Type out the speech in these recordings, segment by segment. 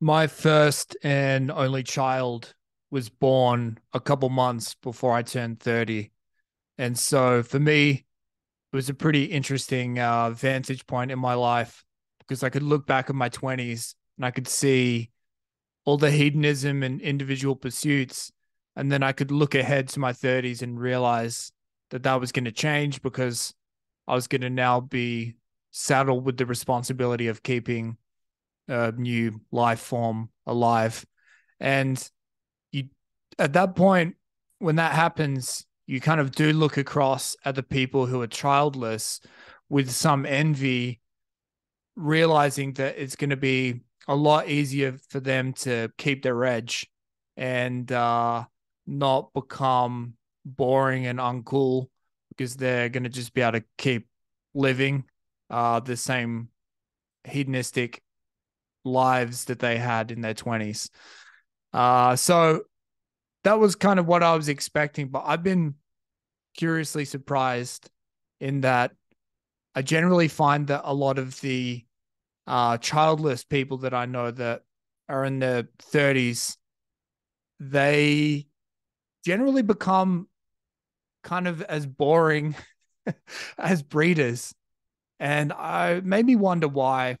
My first and only child was born a couple months before I turned 30. And so for me, it was a pretty interesting uh, vantage point in my life because I could look back at my 20s and I could see all the hedonism and individual pursuits. And then I could look ahead to my 30s and realize that that was going to change because I was going to now be saddled with the responsibility of keeping a new life form alive. And you, at that point, when that happens, you kind of do look across at the people who are childless with some envy, realizing that it's going to be a lot easier for them to keep their edge and uh, not become boring and uncool because they're going to just be able to keep living uh, the same hedonistic lives that they had in their 20s. Uh, so that was kind of what I was expecting, but I've been curiously surprised in that I generally find that a lot of the uh, childless people that I know that are in their 30s, they generally become kind of as boring as breeders. And I made me wonder why.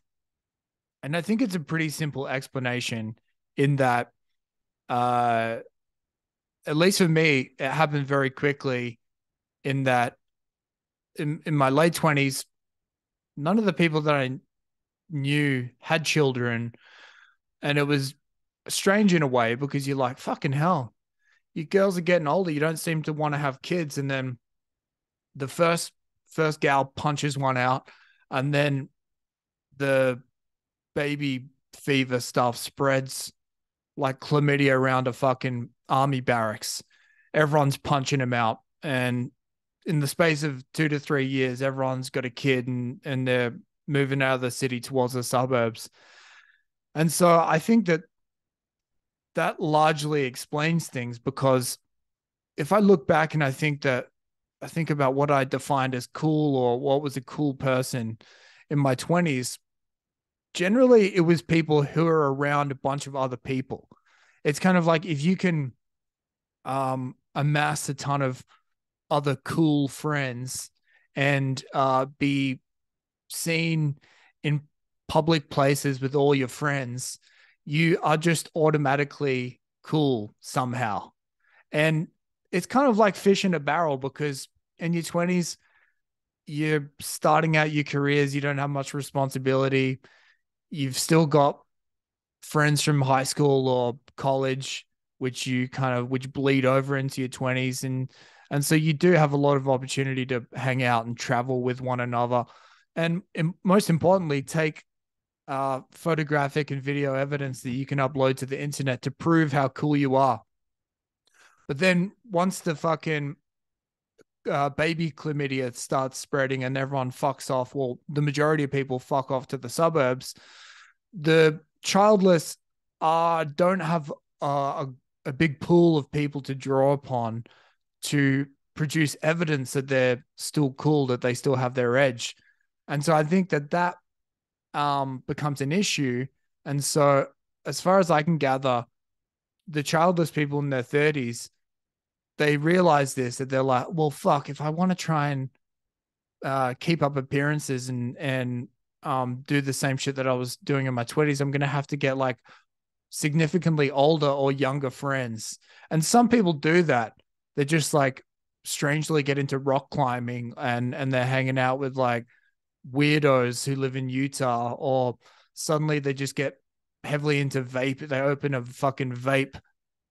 And I think it's a pretty simple explanation in that uh at least for me, it happened very quickly in that in, in my late twenties, none of the people that I knew had children. And it was strange in a way because you're like, fucking hell, you girls are getting older. You don't seem to want to have kids. And then the first first gal punches one out, and then the baby fever stuff spreads like chlamydia around a fucking army barracks. Everyone's punching him out. And in the space of two to three years, everyone's got a kid and, and they're moving out of the city towards the suburbs. And so I think that that largely explains things because if I look back and I think that I think about what I defined as cool or what was a cool person in my 20s, generally it was people who are around a bunch of other people. It's kind of like if you can um, amass a ton of other cool friends and uh, be seen in public places with all your friends, you are just automatically cool somehow. And it's kind of like fish in a barrel because in your 20s, you're starting out your careers, you don't have much responsibility. You've still got friends from high school or college, which you kind of which bleed over into your 20s. And and so you do have a lot of opportunity to hang out and travel with one another. And, most importantly, take uh, photographic and video evidence that you can upload to the internet to prove how cool you are. But then once the fucking uh, baby chlamydia starts spreading and everyone fucks off, well, the majority of people fuck off to the suburbs. The childless don't have uh, a, a big pool of people to draw upon to produce evidence that they're still cool, that they still have their edge. And so I think that that um, becomes an issue. And so, as far as I can gather, the childless people in their 30s, they realize this that they're like, well, fuck, if I want to try and uh, keep up appearances and, and, um, do the same shit that I was doing in my 20s, I'm going to have to get like significantly older or younger friends. And some people do that. They're just like strangely get into rock climbing and and they're hanging out with like weirdos who live in Utah, or suddenly they just get heavily into vape. They open a fucking vape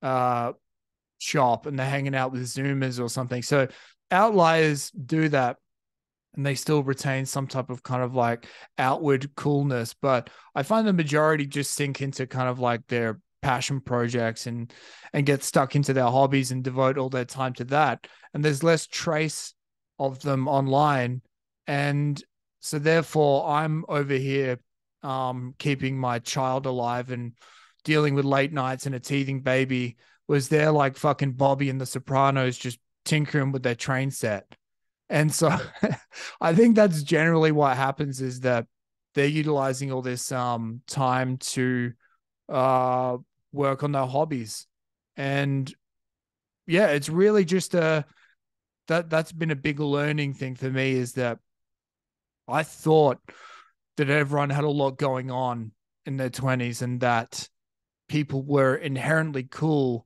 uh, shop and they're hanging out with Zoomers or something. So outliers do that and they still retain some type of kind of like outward coolness. But I find the majority just sink into kind of like their passion projects and and get stuck into their hobbies and devote all their time to that. And there's less trace of them online. And so therefore, I'm over here um, keeping my child alive and dealing with late nights and a teething baby. Was there like fucking Bobby and the Sopranos just tinkering with their train set? And so I think that's generally what happens is that they're utilizing all this um, time to uh, work on their hobbies. And yeah, it's really just a that that's been a big learning thing for me is that I thought that everyone had a lot going on in their 20s and that people were inherently cool.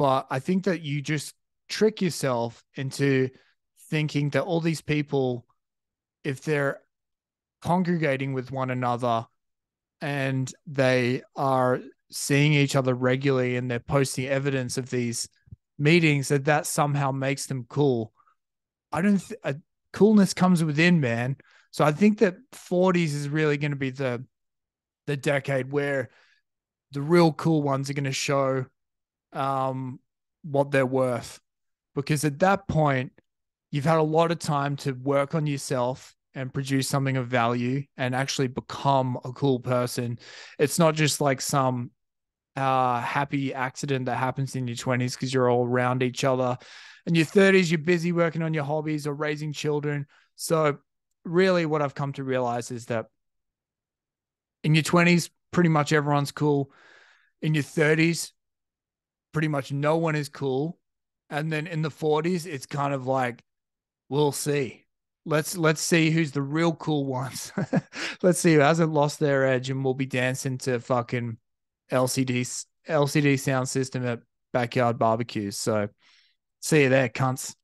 But I think that you just trick yourself into thinking that all these people, if they're congregating with one another and they are seeing each other regularly and they're posting evidence of these meetings that that somehow makes them cool. I don't th- uh, coolness comes within, man. So I think that 40s is really going to be the the decade where the real cool ones are going to show um, what they're worth. Because at that point, you've had a lot of time to work on yourself and produce something of value and actually become a cool person. It's not just like some uh, happy accident that happens in your 20s because you're all around each other. In your 30s, you're busy working on your hobbies or raising children. So, really, what I've come to realize is that in your 20s, pretty much everyone's cool. In your 30s, pretty much no one is cool. And then in the 40s, it's kind of like, we'll see. Let's let's see who's the real cool ones. let's see who hasn't lost their edge, and we'll be dancing to fucking LCD LCD Soundsystem at backyard barbecues. So see you there, cunts.